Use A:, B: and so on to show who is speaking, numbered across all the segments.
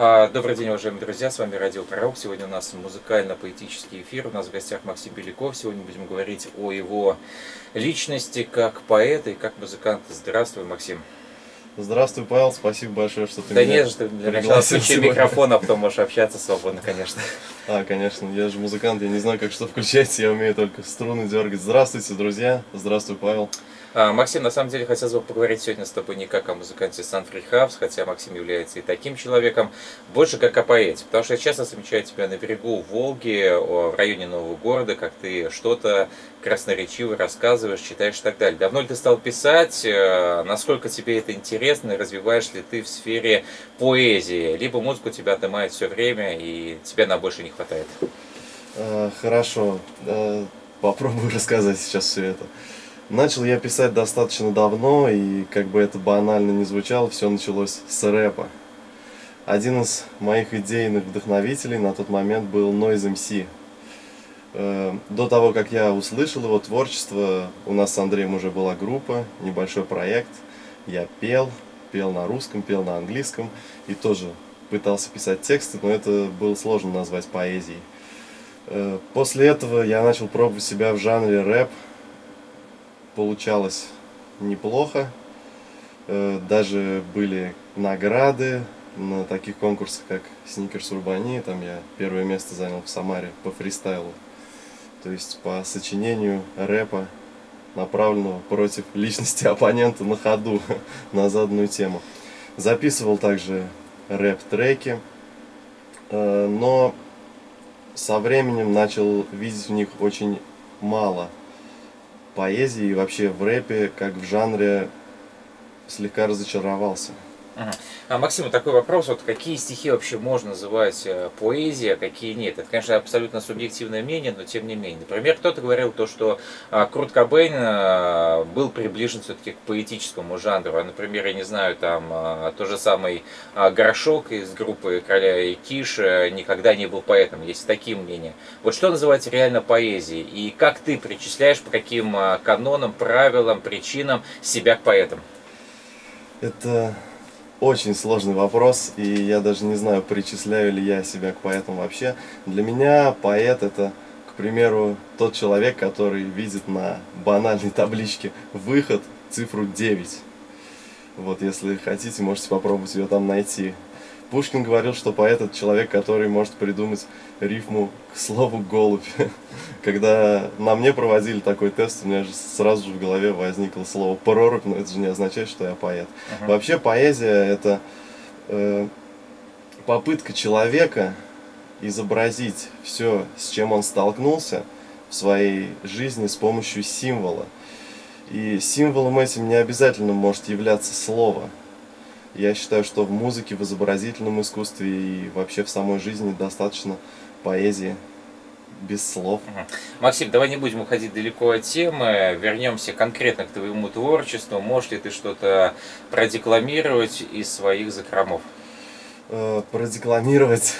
A: А, добрый день, уважаемые друзья, с вами Радио Пророк. Сегодня у нас музыкально-поэтический эфир. У нас в гостях Максим Беляков. Сегодня будем говорить о его личности как поэта и как музыканта. Здравствуй, Максим.
B: Здравствуй, Павел, спасибо большое, что ты
A: да
B: меня
A: нет для начала включи микрофон, а потом можешь общаться свободно, конечно.
B: А, конечно, я же музыкант, я не знаю, как что включать, я умею только струны дергать. Здравствуйте, друзья, здравствуй, Павел.
A: А, Максим, на самом деле хотелось бы поговорить сегодня с тобой не как о музыканте Санфри Хавс, хотя Максим является и таким человеком, больше как о поэте, потому что я часто замечаю тебя на берегу Волги, в районе Нового города, как ты что-то красноречиво рассказываешь, читаешь и так далее. Давно ли ты стал писать? Э, насколько тебе это интересно? Развиваешь ли ты в сфере поэзии? Либо музыку тебя отнимает все время и тебя на больше не хватает?
B: А, хорошо, попробую рассказать сейчас все это. Начал я писать достаточно давно, и как бы это банально не звучало, все началось с рэпа. Один из моих идейных вдохновителей на тот момент был Noise MC. Э, до того, как я услышал его творчество, у нас с Андреем уже была группа, небольшой проект. Я пел, пел на русском, пел на английском и тоже пытался писать тексты, но это было сложно назвать поэзией. Э, после этого я начал пробовать себя в жанре рэп, получалось неплохо. Э, даже были награды на таких конкурсах, как Сникерс Урбани. Там я первое место занял в Самаре по фристайлу. То есть по сочинению рэпа, направленного против личности оппонента на ходу на заданную тему. Записывал также рэп-треки, э, но со временем начал видеть в них очень мало поэзии и вообще в рэпе, как в жанре, слегка разочаровался.
A: А, Максим, такой вопрос, вот какие стихи вообще можно называть э, поэзией, а какие нет? Это, конечно, абсолютно субъективное мнение, но тем не менее. Например, кто-то говорил то, что а, Курт Кобейн а, был приближен все-таки к поэтическому жанру. А, например, я не знаю, там а, то же самый а, Горшок из группы Короля и Киш никогда не был поэтом. Есть такие мнения. Вот что называется реально поэзией? И как ты причисляешь, по каким канонам, правилам, причинам себя к поэтам?
B: Это очень сложный вопрос, и я даже не знаю, причисляю ли я себя к поэтам вообще. Для меня поэт это, к примеру, тот человек, который видит на банальной табличке выход цифру 9. Вот, если хотите, можете попробовать ее там найти. Пушкин говорил, что поэт это человек, который может придумать рифму к слову голубь. Когда на мне проводили такой тест, у меня же сразу же в голове возникло слово прорубь, но это же не означает, что я поэт. Uh-huh. Вообще поэзия это э, попытка человека изобразить все, с чем он столкнулся в своей жизни с помощью символа. И символом этим не обязательно может являться слово. Я считаю, что в музыке, в изобразительном искусстве и вообще в самой жизни достаточно поэзии без слов.
A: Максим, давай не будем уходить далеко от темы, вернемся конкретно к твоему творчеству. Можешь ли ты что-то продекламировать из своих закромов?
B: Э, продекламировать.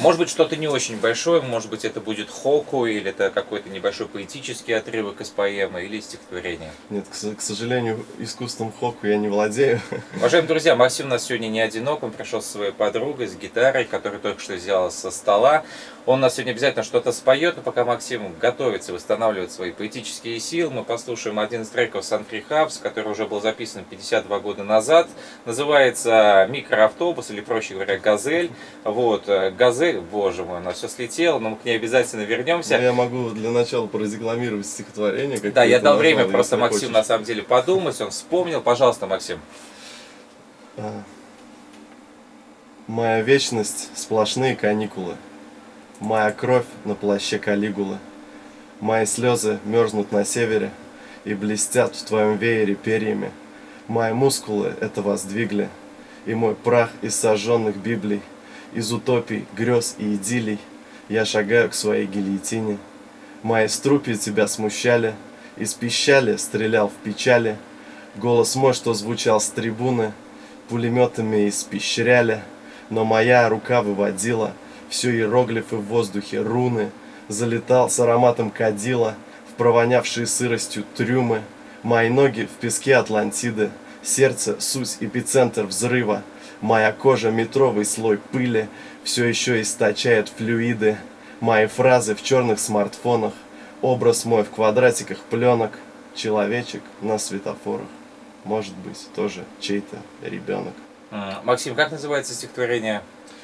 A: Может быть, что-то не очень большое, может быть, это будет хоку, или это какой-то небольшой поэтический отрывок из поэмы, или стихотворения.
B: Нет, к, к сожалению, искусством хоку я не владею.
A: Уважаемые друзья, Максим у нас сегодня не одинок, он пришел со своей подругой, с гитарой, которую только что взял со стола. Он у нас сегодня обязательно что-то споет, но пока Максим готовится восстанавливать свои поэтические силы, мы послушаем один из треков Sunfree Hubs, который уже был записан 52 года назад. Называется «Микроавтобус» или, проще говоря, «Газель». Вот, э, «Газель», боже мой, она все слетела, но мы к ней обязательно вернемся.
B: Но ну, я могу для начала продекламировать стихотворение.
A: Да, я дал время просто Максим хочешь. на самом деле подумать, он вспомнил. Пожалуйста, Максим. А,
B: моя вечность – сплошные каникулы. Моя кровь на плаще Калигулы. Мои слезы мерзнут на севере и блестят в твоем веере перьями. Мои мускулы это воздвигли, и мой прах из сожженных библий, из утопий, грез и идиллий. Я шагаю к своей гильотине. Мои струпи тебя смущали, из пищали стрелял в печали. Голос мой, что звучал с трибуны, пулеметами испещряли, но моя рука выводила — все иероглифы в воздухе, руны, залетал с ароматом кадила в провонявшие сыростью трюмы, мои ноги в песке Атлантиды, сердце, суть, эпицентр взрыва, Моя кожа метровый слой пыли. Все еще источает флюиды. Мои фразы в черных смартфонах. Образ мой в квадратиках пленок Человечек на светофорах. Может быть, тоже чей-то ребенок
A: Максим, как называется стихотворение?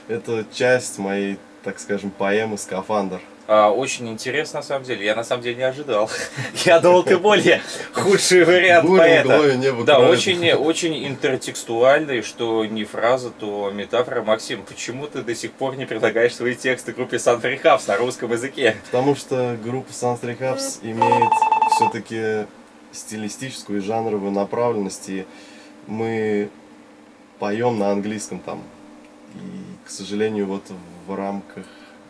B: Это часть моей, так скажем, поэмы «Скафандр».
A: А, очень интересно, на самом деле. Я на самом деле не ожидал. Я думал, ты более худший вариант поэта. Да, очень, очень интертекстуальный, что не фраза, то метафора. Максим, почему ты до сих пор не предлагаешь свои тексты группе Sun Hubs на русском языке?
B: Потому что группа Sun Hubs имеет все-таки стилистическую и жанровую направленность, и мы поем на английском там. И, к сожалению, вот в рамках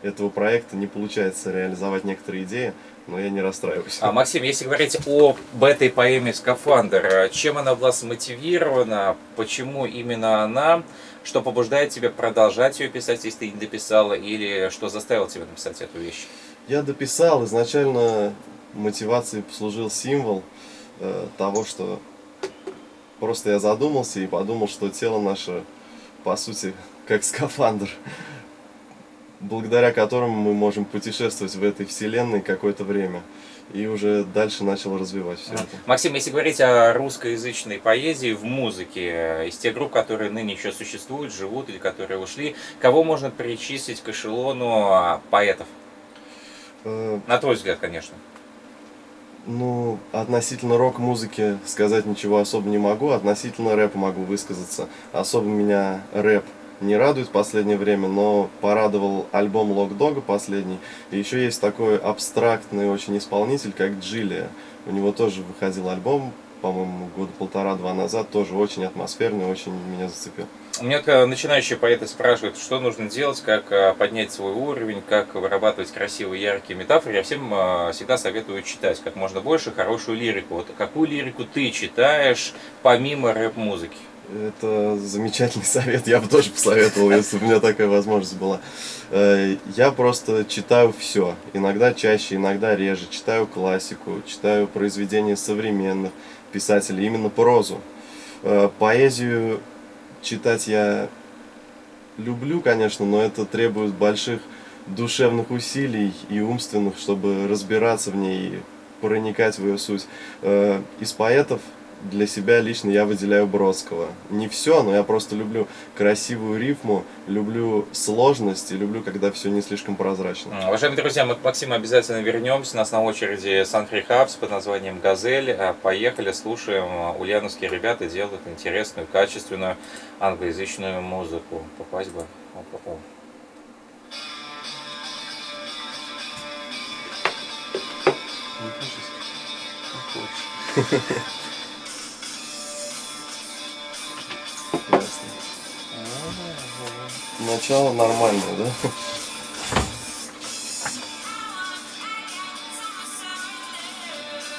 B: этого проекта не получается реализовать некоторые идеи, но я не расстраиваюсь.
A: А, Максим, если говорить об этой поэме «Скафандр», чем она была смотивирована, почему именно она, что побуждает тебя продолжать ее писать, если ты не дописала, или что заставило тебя написать эту вещь?
B: Я дописал, изначально мотивацией послужил символ э, того, что просто я задумался и подумал, что тело наше, по сути, как скафандр благодаря которому мы можем путешествовать в этой вселенной какое-то время. И уже дальше начал развивать все это.
A: Максим, если говорить о русскоязычной поэзии в музыке, из тех групп, которые ныне еще существуют, живут или которые ушли, кого можно причислить к эшелону а, поэтов? Э... На твой взгляд, конечно.
B: Ну, относительно рок-музыки сказать ничего особо не могу, относительно рэпа могу высказаться. Особо меня рэп не радует в последнее время, но порадовал альбом Лок Дога последний. И еще есть такой абстрактный очень исполнитель, как Джилия. У него тоже выходил альбом, по-моему, года полтора-два назад, тоже очень атмосферный, очень меня зацепил.
A: У меня начинающие поэты спрашивают, что нужно делать, как а, поднять свой уровень, как вырабатывать красивые, яркие метафоры. Я всем а, всегда советую читать как можно больше хорошую лирику. Вот какую лирику ты читаешь помимо рэп-музыки?
B: Это замечательный совет, я бы тоже посоветовал, если бы у меня такая возможность была. Э, я просто читаю все, иногда чаще, иногда реже. Читаю классику, читаю произведения современных писателей, именно прозу. Э, поэзию читать я люблю, конечно, но это требует больших душевных усилий и умственных, чтобы разбираться в ней и проникать в ее суть. Э, из поэтов для себя лично я выделяю Бродского. Не все, но я просто люблю красивую рифму, люблю сложность и люблю, когда все не слишком прозрачно.
A: Уважаемые друзья, мы к Максиму обязательно вернемся. У нас на очереди Санфри Хабс под названием «Газель». А, поехали, слушаем. Ульяновские ребята делают интересную, качественную англоязычную музыку. Попасть бы. О,
B: Начало нормальное, да?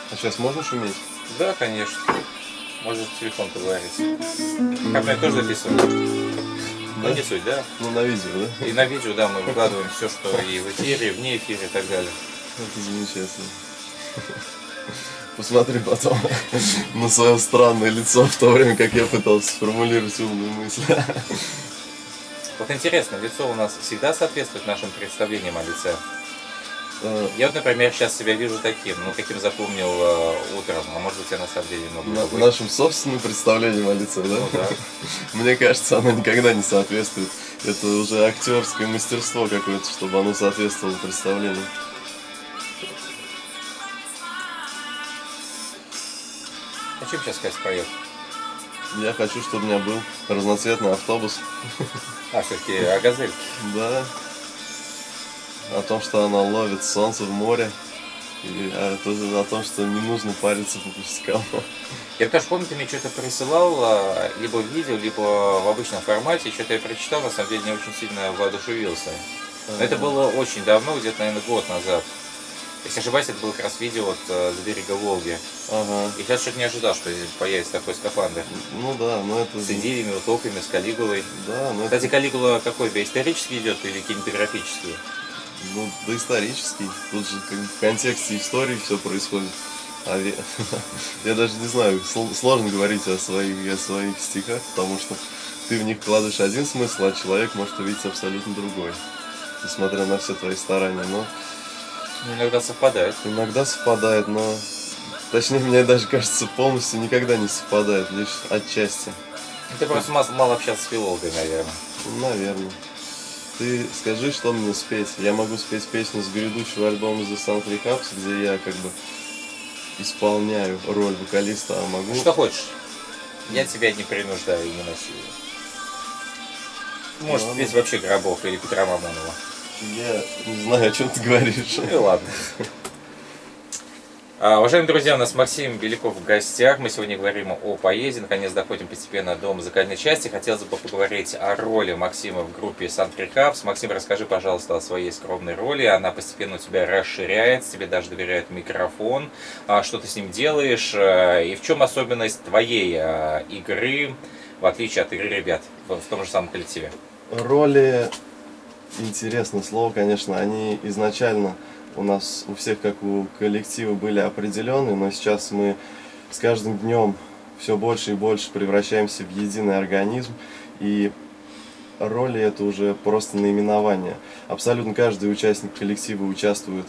B: А сейчас можно шуметь?
A: Да, конечно. Можно в телефон поговорить. Как мы тоже записываем. Да? Ну, не суть, да?
B: Ну, на видео, да?
A: И на видео, да, мы выкладываем все, что и в эфире, и вне эфира и так далее.
B: Это замечательно. Посмотри потом на свое странное лицо в то время, как я пытался сформулировать умную мысль.
A: Вот интересно, лицо у нас всегда соответствует нашим представлениям о лице. Э, я вот, например, сейчас себя вижу таким, ну, каким запомнил э, утром, а может быть, я на самом деле много
B: на, другой. Нашим собственным представлением о лице, да? Ну, да. Мне кажется, оно никогда не соответствует. Это уже актерское мастерство какое-то, чтобы оно соответствовало представлению.
A: А чем сейчас Катя поет?
B: Я хочу, чтобы у меня был разноцветный автобус.
A: А, все-таки о газельке?
B: Да. О том, что она ловит солнце в море. И а, о том, что не нужно париться по
A: конечно, помню, ты мне что-то присылал, а, либо в видео, либо в обычном формате. Что-то я прочитал, на самом деле, не очень сильно воодушевился. Но это было очень давно, где-то, наверное, год назад. Если ошибаюсь, это было как раз видео вот э, берега Волги. Ага. И сейчас что-то не ожидал, что появится такой скафандр.
B: Ну да, но это...
A: С идеями, утопиями, с Калигулой.
B: Да, но
A: Кстати, это... Калигула какой? Исторический идет или кинематографический?
B: Ну, да исторический. Тут же как в контексте истории все происходит. А я даже не знаю, сложно говорить о своих, о своих стихах, потому что ты в них вкладываешь один смысл, а человек может увидеть абсолютно другой. Несмотря на все твои старания. Но
A: Иногда совпадает.
B: иногда совпадает, но точнее, мне даже кажется, полностью никогда не совпадает, лишь отчасти.
A: Ты просто мало общался с филологами, наверное.
B: Наверное. Ты скажи, что мне спеть. Я могу спеть песню с грядущего альбома The Sun Three Cups, где я как бы исполняю роль вокалиста, а могу...
A: Что хочешь. Я тебя не принуждаю и не насилую. Может,
B: Ладно.
A: спеть вообще Гробов или Петра Мамонова.
B: Я не знаю, о чем ты говоришь.
A: Ну и ладно. А, Уважаемые друзья, у нас Максим Беляков в гостях. Мы сегодня говорим о поэзии. Наконец доходим постепенно до музыкальной части. Хотелось бы поговорить о роли Максима в группе Сантрикапс. Максим, расскажи, пожалуйста, о своей скромной роли. Она постепенно у тебя расширяется, тебе даже доверяют микрофон. А, Что ты с ним делаешь? А, И в чем особенность твоей а, игры, в отличие от игры ребят в том же самом коллективе?
B: Роли, интересное слово, конечно, они изначально у нас у всех, как у коллектива, были определены, но сейчас мы с каждым днем все больше и больше превращаемся в единый организм, и роли это уже просто наименование. Абсолютно каждый участник коллектива участвует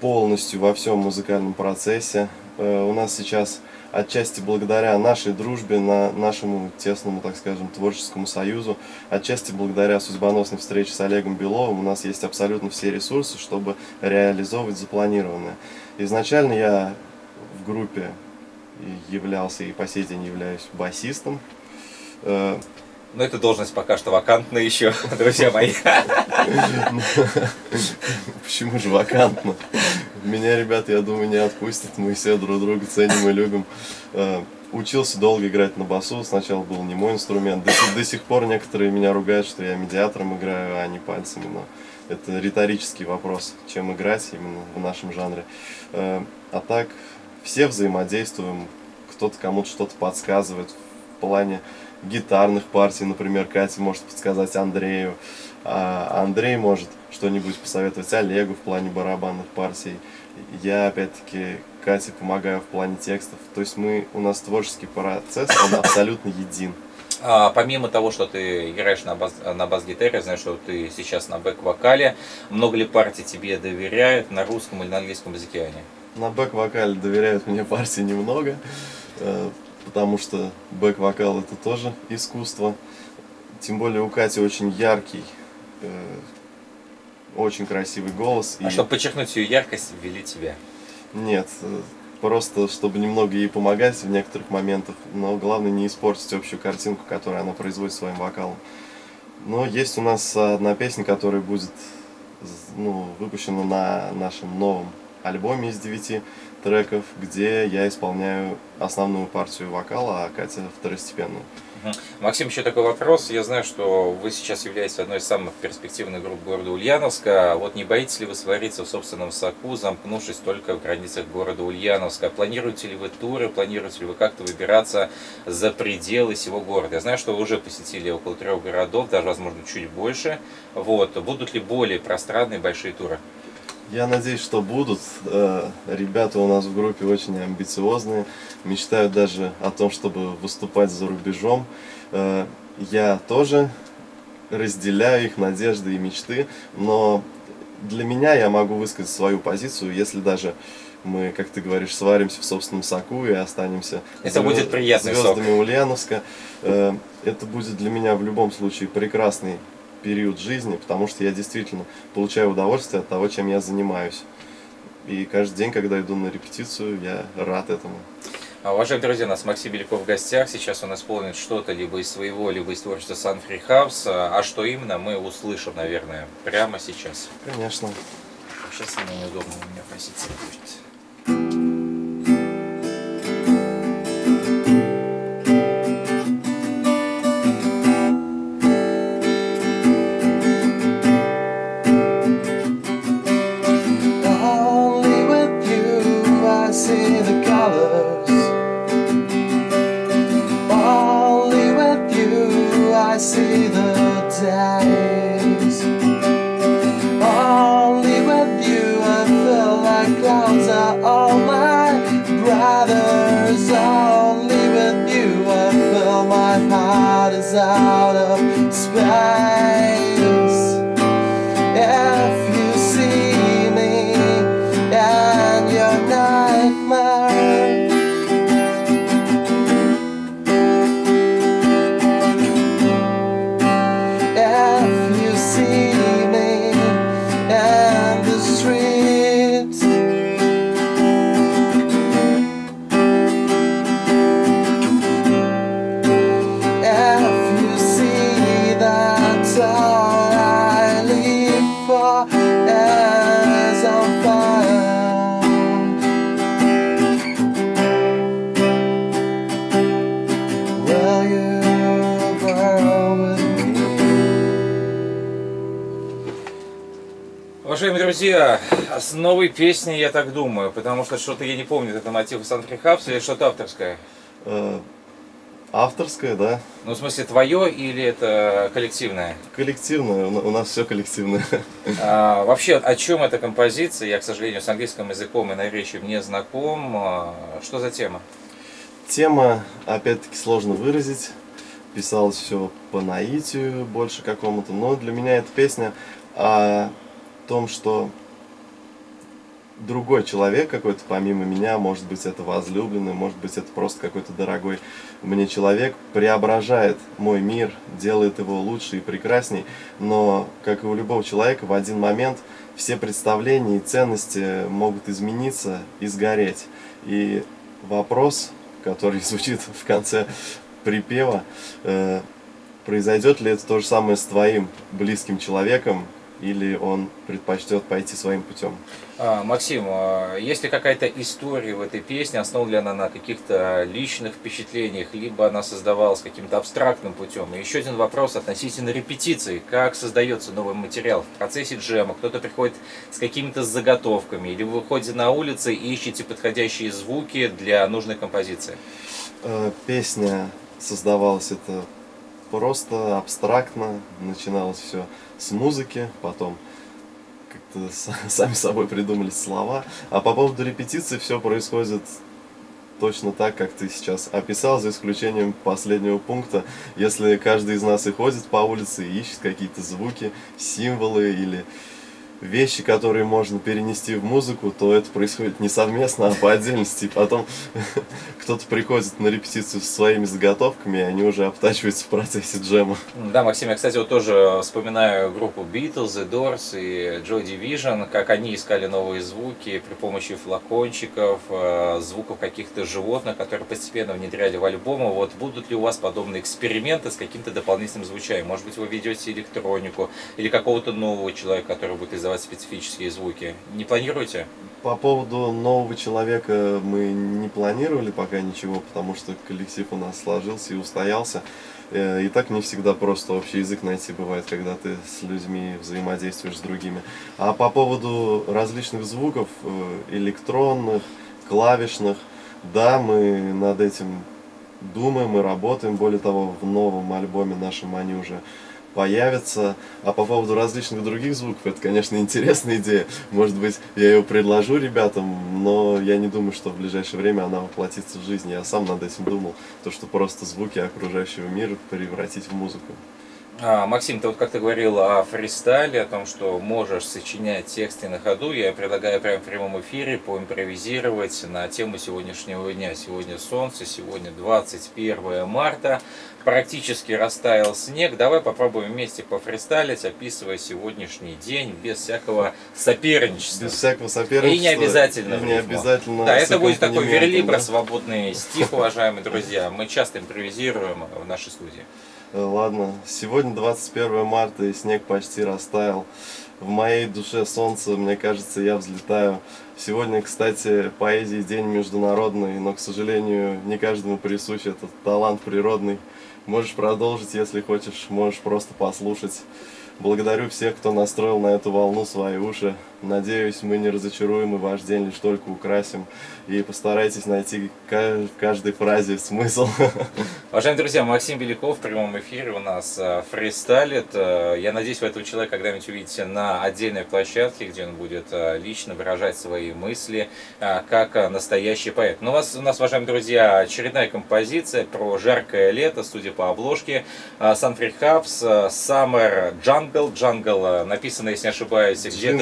B: полностью во всем музыкальном процессе. Э, У нас сейчас отчасти благодаря нашей дружбе, на нашему тесному, так скажем, творческому союзу, отчасти благодаря судьбоносной встрече с Олегом Беловым у нас есть абсолютно все ресурсы, чтобы реализовывать запланированное. Изначально я в группе являлся и по сей день являюсь басистом. Э,
A: Ну, эта должность пока что вакантна еще, друзья мои.
B: Почему же вакантно? Меня, ребят, я думаю, не отпустят. Мы все друг друга ценим и любим. Э, Учился долго играть на басу. Сначала был не мой инструмент. До, до сих пор некоторые меня ругают, что я медиатором играю, а не пальцами. Но это риторический вопрос, чем играть именно в нашем жанре. Э, А так, все взаимодействуем. Кто-то кому-то что-то подсказывает в плане гитарных партий, например, Катя может подсказать Андрею, а Андрей может что-нибудь посоветовать Олегу в плане барабанных партий. Я, опять-таки, Кате помогаю в плане текстов. То есть мы, у нас творческий процесс, он абсолютно един.
A: А, помимо того, что ты играешь на, бас, на бас-гитаре, знаю, что ты сейчас на бэк-вокале. Много ли партий тебе доверяют на русском или на английском языке они?
B: На бэк-вокале доверяют мне партии немного, э, потому что бэк-вокал это тоже искусство. Тем более у Кати очень яркий, э, очень красивый голос.
A: А чтобы подчеркнуть ее яркость, ввели тебя.
B: Нет, э, просто чтобы немного ей помогать в некоторых моментах, но главное не испортить общую картинку, которую она производит своим вокалом. Но есть у нас одна песня, которая будет ну, выпущена на нашем новом альбоме из девяти треков, где я исполняю основную партию вокала, а Катя второстепенную.
A: Максим, еще такой вопрос. Я знаю, что вы сейчас являетесь одной из самых перспективных групп города Ульяновска. Вот не боитесь ли вы свариться в собственном соку, замкнувшись только в границах города Ульяновска? Планируете ли вы туры, планируете ли вы как-то выбираться за пределы всего города? Я знаю, что вы уже посетили около трех городов, даже, возможно, чуть больше. Вот. Будут ли более пространные большие туры?
B: Я надеюсь, что будут. Э, Ребята у нас в группе очень амбициозные, мечтают даже о том, чтобы выступать за рубежом. Э, Я тоже разделяю их надежды и мечты, но для меня я могу высказать свою позицию, если даже мы, как ты говоришь, сваримся в собственном соку и останемся
A: Это будет приятный сок.
B: звездами Ульяновска. Э, Это будет для меня в любом случае прекрасный период жизни, потому что я действительно получаю удовольствие от того, чем я занимаюсь. И каждый день, когда иду на репетицию, я рад этому.
A: А, Уважаемые друзья, у нас Максим Беляков в гостях. Сейчас он исполнит что-то либо из своего, либо из творчества Sun Free House. А что именно, мы услышим, наверное, прямо сейчас.
B: Конечно.
A: Сейчас ему неудобно у меня позиция будет. С новой песней, я так думаю, потому что что-то я не помню, это мотив Санфри Хабс или что-то авторское.
B: Э, авторское, да,
A: Ну, в смысле, твое или это коллективное?
B: коллективное, у на- нас все коллективное.
A: А, вообще, о чем эта композиция? Я, к сожалению, с английским языком и наречием не знаком. А, Что за тема?
B: Тема, опять-таки, сложно выразить. Писалось все по наитию больше какому-то. Но для меня эта песня о том, что другой человек какой-то помимо меня, может быть это возлюбленный, может быть это просто какой-то дорогой мне человек, преображает мой мир, делает его лучше и прекрасней. Но, как и у любого человека, в один момент все представления и ценности могут измениться и сгореть. И вопрос, который звучит в конце припева, э, произойдет ли это то же самое с твоим близким человеком, или он предпочтет пойти своим путем.
A: А, Максим, а есть ли какая-то история в этой песне, основана она на каких-то личных впечатлениях, либо она создавалась каким-то абстрактным путем? И еще один вопрос относительно репетиции. Как создается новый материал? В процессе джема кто-то приходит с какими-то заготовками, или вы выходите на улицы и ищете подходящие звуки для нужной композиции?
B: Э, Песня создавалась это просто абстрактно, начиналось все с музыки, потом сами собой придумались слова. А по поводу репетиции все происходит точно так, как ты сейчас описал, за исключением последнего пункта. Если каждый из нас и ходит по улице и ищет какие-то звуки, символы или вещи, которые можно перенести в музыку, то это происходит не совместно, а по отдельности. И потом кто-то приходит на репетицию со своими заготовками, и они уже обтачиваются в процессе джема.
A: Да, Максим, я, кстати, вот тоже вспоминаю группу Beatles, The Doors и Joy Division, как они искали новые звуки при помощи флакончиков, э, звуков каких-то животных, которые постепенно внедряли в альбомы. Вот будут ли у вас подобные эксперименты с каким-то дополнительным звучанием? Может быть, вы ведете электронику или какого-то нового человека, который будет издавать специфические звуки? Не планируете?
B: По поводу нового человека мы не планировали пока ничего, потому что коллектив у нас сложился и устоялся. Э, И так не всегда просто общий язык найти бывает, когда ты с людьми взаимодействуешь с другими. А по поводу различных звуков, э, электронных, клавишных, да, мы над этим думаем и работаем. Более того, в новом альбоме нашем они уже появятся. А по поводу различных других звуков, это, конечно, интересная идея. Может быть, я ее предложу ребятам, но я не думаю, что в ближайшее время она воплотится в жизнь. Я сам над этим думал, то, что просто звуки окружающего мира превратить в музыку.
A: А, Максим, ты вот как ты говорил о фристайле, о том, что можешь сочинять тексты на ходу, я предлагаю прямо в прямом эфире поимпровизировать на тему сегодняшнего дня. Сегодня солнце, сегодня 21 марта, практически растаял снег. Давай попробуем вместе пофристайлить, описывая сегодняшний день без всякого соперничества.
B: Без всякого соперничества.
A: И не обязательно
B: и не обязательно
A: Да, это будет такой верлибр,
B: да?
A: свободный стих, уважаемые друзья. Мы часто импровизируем в нашей студии.
B: Э, Ладно, сегодня 21 марта и снег почти растаял. В моей душе солнце, мне кажется, я взлетаю. Сегодня, кстати, поэзии день международный, но, к сожалению, не каждому присущ этот талант природный. Можешь продолжить, если хочешь, можешь просто послушать. Благодарю всех, кто настроил на эту волну свои уши. Надеюсь, мы не разочаруем и ваш день лишь только украсим. И постарайтесь найти в каждой фразе смысл.
A: Уважаемые друзья, Максим Беляков в прямом эфире у нас э, фристайлит. Э, Я надеюсь, вы этого человека когда-нибудь увидите на отдельной площадке, где он будет э, лично выражать свои мысли, как настоящий поэт. Но у, вас, у нас, уважаемые друзья, очередная композиция про жаркое лето, судя по обложке. Санфри Хабс, Summer Jungle. Jungle написано, если не ошибаюсь, где-то...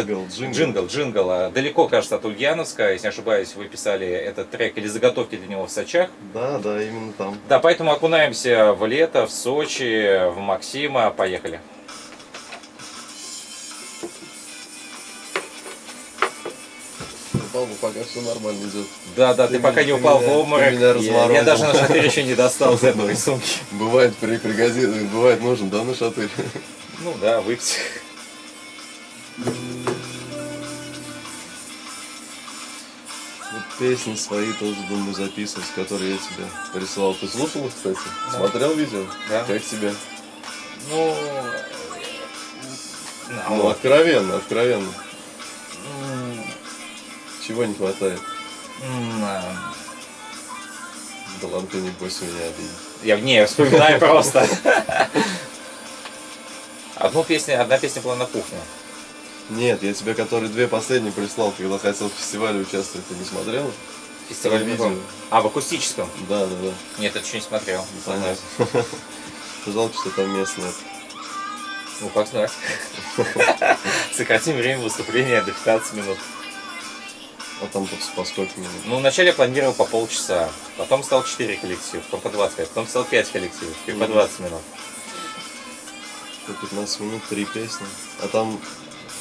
B: Джингл, джингл.
A: Джингл, э, Далеко, кажется, от Ульяновска. Если не ошибаюсь, вы писали этот трек или заготовки для него в Сочах.
B: Да, да, именно там.
A: Да, поэтому окунаемся в лето, в Сочи, в Максима. Поехали.
B: Упал бы, пока все нормально идет.
A: Да, да, ты,
B: Ты
A: пока
B: меня-
A: не упал в
B: меня-
A: обморок.
B: ты меня
A: Я,
B: разморозил.
A: я даже на шатырь еще не достал из этой рисунки.
B: Бывает при пригоди... бывает нужен, да, на шатырь?
A: Ну да, выпить.
B: песни свои тоже думаю записывать, которые я тебе присылал. Ты слушал их, кстати? Смотрел видео?
A: Да.
B: Как тебе?
A: Ну,
B: Ну, откровенно, откровенно. Чего не хватает?
A: А,
B: Да ладно, ты не бойся меня обидеть.
A: Я не, я вспоминаю просто. Одну песню, одна песня была на кухне.
B: Нет, я тебе которые две последние прислал, когда хотел в фестивале участвовать, ты не смотрел?
A: Фестиваль
B: Видео.
A: А, в акустическом?
B: Да, да, да.
A: Нет, это еще не смотрел. Не.
B: Понятно. Жалко, что там мест нет.
A: Ну, как знать. Сократим время выступления до 15 минут.
B: А там по сколько минут?
A: Ну, вначале я планировал по полчаса, потом стал 4 коллектива, потом по 25, потом стал 5 коллективов, и по
B: Мгм.
A: 20 минут.
B: По 15 минут, три песни. А там,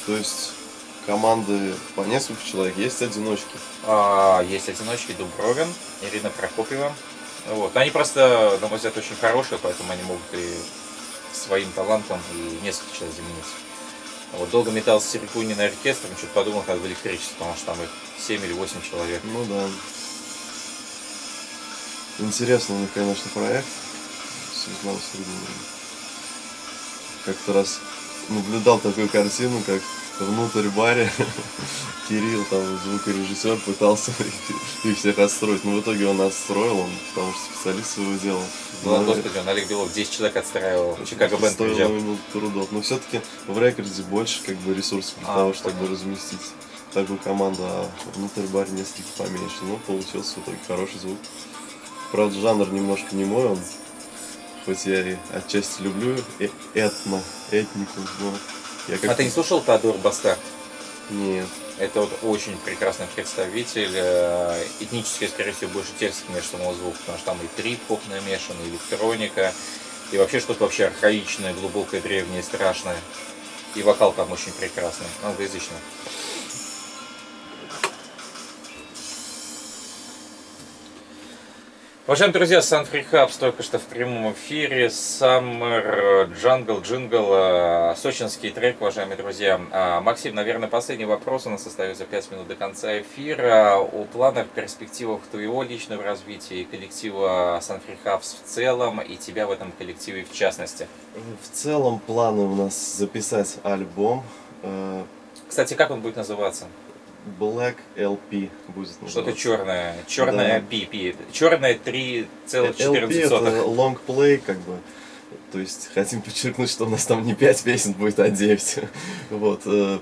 B: то есть, команды по несколько человек, есть одиночки.
A: А, есть одиночки Дубровин, Ирина Прокопьева. Вот. Они просто, на мой взгляд, очень хорошие, поэтому они могут и своим талантом и несколько человек заменить. Вот долго метался с Серикунин оркестром, что-то подумал, как в электричество, потому что там их 7 или 8 человек.
B: Ну да. Интересный у них, конечно, проект. Светлана. Как-то раз наблюдал такую картину, как внутрь баре Кирилл, там, звукорежиссер, пытался их всех отстроить. Но в итоге он отстроил, он, потому что специалист своего делал.
A: Ну,
B: Но
A: господи, он Олег Белов 10 человек отстраивал, Чикаго Бенд приезжал.
B: ему трудов. Но все-таки в рекорде больше как бы ресурсов для
A: А,
B: того, чтобы разместить такую команду, а внутрь бар несколько поменьше. Ну, получился в итоге хороший звук. Правда, жанр немножко не мой, он, хоть я и отчасти люблю э- этно, этнику, но я как
A: А ты не слушал Теодор Бастард?
B: Нет.
A: Это вот очень прекрасный представитель. э, Этнически, скорее всего, больше текст самого звука, потому что там и трип-хоп намешан, и электроника, и вообще что-то вообще архаичное, глубокое, древнее, страшное. И вокал там очень прекрасный, англоязычный. Уважаемые друзья, Сан Фри Хабс только что в прямом эфире. Summer Jungle Jingle, э, сочинский трек, уважаемые друзья. А, Максим, наверное, последний вопрос. У нас остается 5 минут до конца эфира. О планах, перспективах твоего личного развития и коллектива Сан Фри Хабс в целом, и тебя в этом коллективе в частности.
B: В целом планы у нас записать альбом. э,
A: Кстати, как он будет называться?
B: Black LP будет.
A: Что-то черное. Черное
B: Да.
A: PP. Черное
B: LP
A: 3,14.
B: это long play, как бы. То есть хотим подчеркнуть, что у нас там не 5 песен будет, а 9. Вот. э,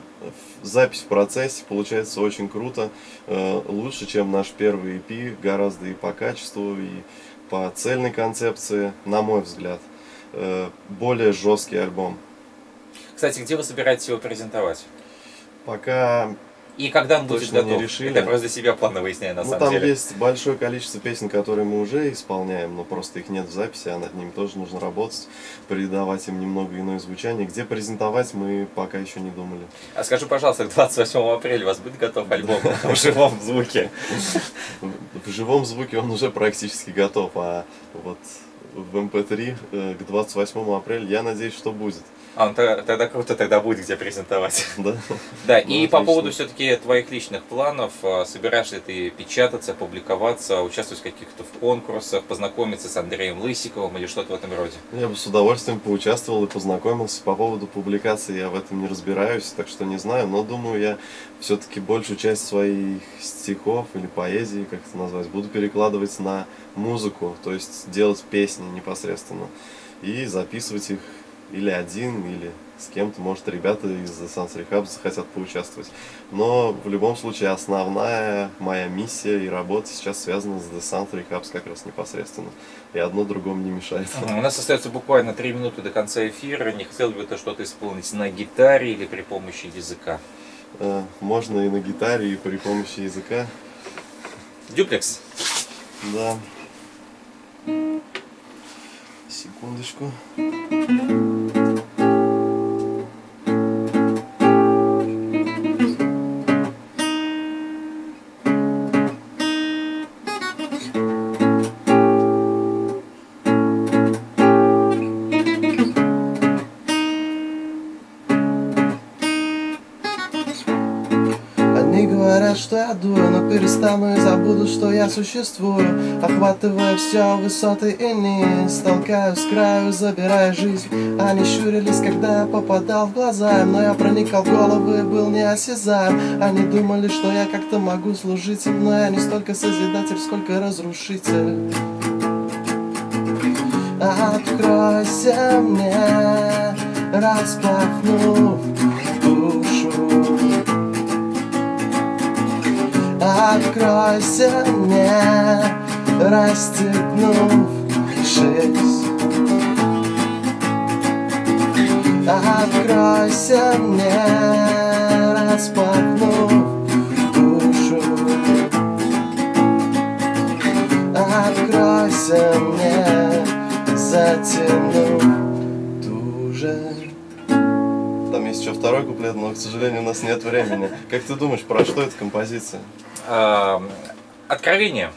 B: Запись в процессе получается очень круто. Э, Лучше, чем наш первый EP, гораздо и по качеству, и по цельной концепции, на мой взгляд. Э, Более жесткий альбом.
A: Кстати, где вы собираетесь его презентовать?
B: Пока
A: И когда он будет
B: Точно не
A: готов?
B: решили.
A: Это я просто для себя планы выясняю, на
B: ну,
A: самом
B: там
A: деле.
B: есть большое количество песен, которые мы уже исполняем, но просто их нет в записи, а над ними тоже нужно работать, придавать им немного иное звучание. Где презентовать, мы пока еще не думали.
A: А скажи, пожалуйста, к 28 апреля у вас будет готов альбом в живом звуке?
B: В живом звуке он уже практически готов, а вот в MP3 э, к 28 апреля я надеюсь, что будет.
A: А, ну тогда, тогда круто, тогда будет где презентовать.
B: Да?
A: Да,
B: Ну,
A: и по
B: отлично.
A: поводу все-таки твоих личных планов, а, собираешь ли ты печататься, публиковаться, участвовать в каких-то конкурсах, познакомиться с Андреем Лысиковым или что-то в этом роде?
B: Я бы с удовольствием поучаствовал и познакомился. По поводу публикации я в этом не разбираюсь, так что не знаю, но думаю, я все-таки большую часть своих стихов или поэзии, как это назвать, буду перекладывать на музыку, то есть делать песни непосредственно и записывать их или один, или с кем-то, может, ребята из The Sans Rehab захотят поучаствовать. Но в любом случае основная моя миссия и работа сейчас связана с The Sans Rehabs как раз непосредственно. И одно другому не мешает.
A: У нас остается буквально 3 минуты до конца эфира. Не хотел бы ты что-то исполнить на гитаре или при помощи языка?
B: Э, Можно и на гитаре, и при помощи языка.
A: Дюплекс.
B: Да. Секундочку.
C: A
B: забуду, что я существую. Охватывая все высоты и низ. Толкаю с краю, забирая жизнь. Они щурились, когда я попадал в глаза. Но я проникал в головы и был неосязаем. Они думали, что я как-то могу служить им Но я не столько созидатель, сколько разрушитель. Откройся мне, распахнув Откройся мне, расстегнув жизнь. Откройся мне, распахнув душу. Откройся мне, затянув
D: еще второй куплет, но, к сожалению, у нас нет времени. Как ты думаешь, про что эта композиция?
A: А, Откровение.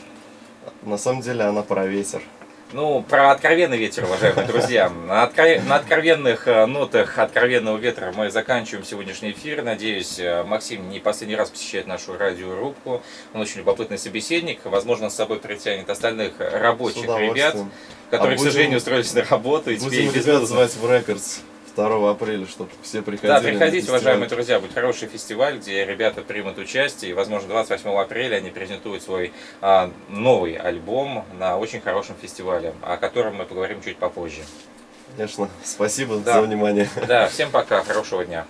D: На самом деле она про ветер.
A: Ну, про откровенный ветер, уважаемые друзья. На, откро- на откровенных э, нотах откровенного ветра мы заканчиваем сегодняшний эфир. Надеюсь, э, Максим не последний раз посещает нашу радиорубку. Он очень любопытный собеседник. Возможно, с собой притянет остальных рабочих ребят, которые,
D: А
A: к
D: будем-
A: сожалению, устроились на работу. И теперь
D: Будем
A: без
D: ребят звать в Рекордс 2 апреля, чтобы все приходили.
A: Да, приходите, уважаемые друзья, будет хороший фестиваль, где ребята примут участие. И, возможно, 28 апреля они презентуют свой а, новый альбом на очень хорошем фестивале, о котором мы поговорим чуть попозже.
D: Конечно. Спасибо
A: Да.
D: за внимание.
A: Да, всем пока, хорошего дня.